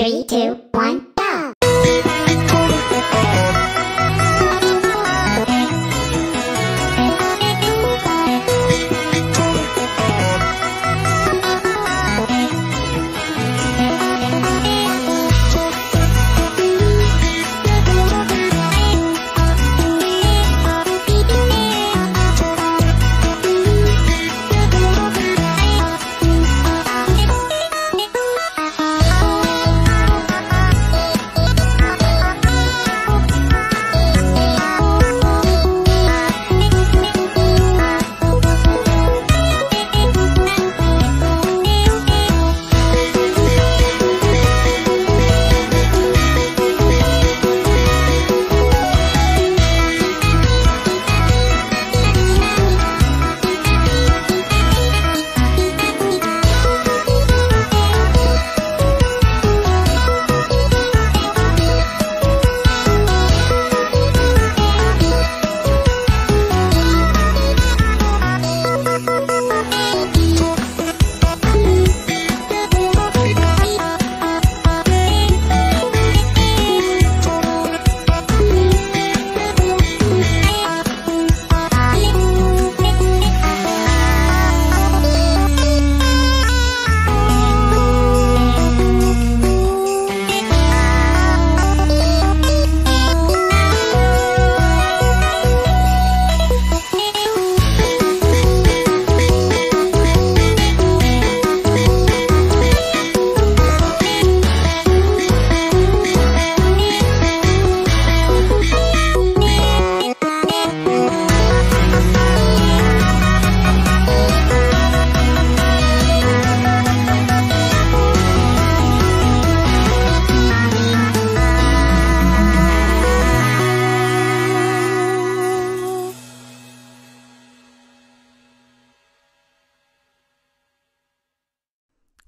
Three, two, one,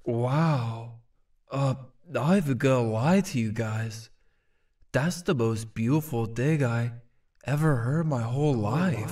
Wow. Uh, I've gotta lie to you guys. That's the most beautiful thing I ever heard my whole life.